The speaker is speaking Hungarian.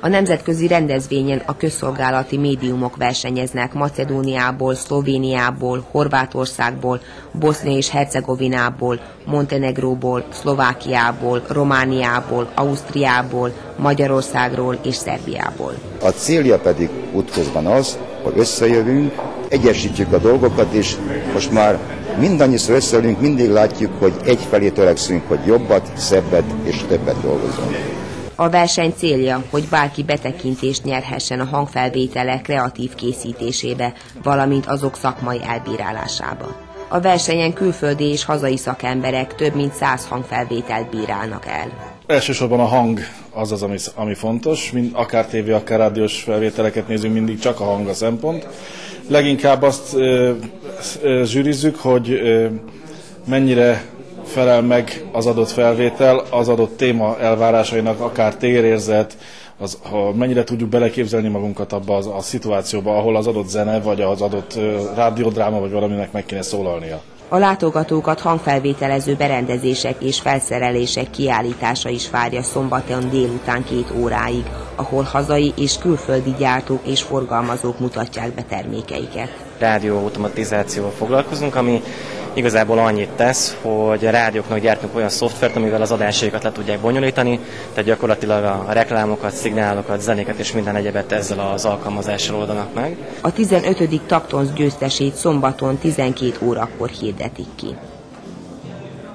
A nemzetközi rendezvényen a közszolgálati médiumok versenyeznek Macedóniából, Szlovéniából, Horvátországból, Bosznia és Hercegovinából, Montenegróból, Szlovákiából, Romániából, Ausztriából, Magyarországról és Szerbiából. A célja pedig útközben az, hogy összejövünk, egyesítjük a dolgokat, és most már mindannyiszor összeülünk, mindig látjuk, hogy egyfelé törekszünk, hogy jobbat, szebbet és többet dolgozunk. A verseny célja, hogy bárki betekintést nyerhessen a hangfelvételek kreatív készítésébe, valamint azok szakmai elbírálásába. A versenyen külföldi és hazai szakemberek több mint száz hangfelvételt bírálnak el. Elsősorban a hang az az, ami, ami fontos, mind, akár tévé, akár rádiós felvételeket nézünk, mindig csak a hang a szempont. Leginkább azt ö, ö, zsűrizzük, hogy ö, mennyire felel meg az adott felvétel az adott téma elvárásainak, akár térérzet, az, ha mennyire tudjuk beleképzelni magunkat abba az, a szituációba, ahol az adott zene, vagy az adott uh, rádiódráma, vagy valaminek meg kéne szólalnia. A látogatókat hangfelvételező berendezések és felszerelések kiállítása is várja szombaton délután két óráig, ahol hazai és külföldi gyártók és forgalmazók mutatják be termékeiket. Rádióautomatizációval foglalkozunk, ami igazából annyit tesz, hogy a rádióknak gyártunk olyan szoftvert, amivel az adásaikat le tudják bonyolítani, tehát gyakorlatilag a reklámokat, szignálokat, zenéket és minden egyebet ezzel az alkalmazással oldanak meg. A 15. Taptons győztesét szombaton 12 órakor hirdetik ki.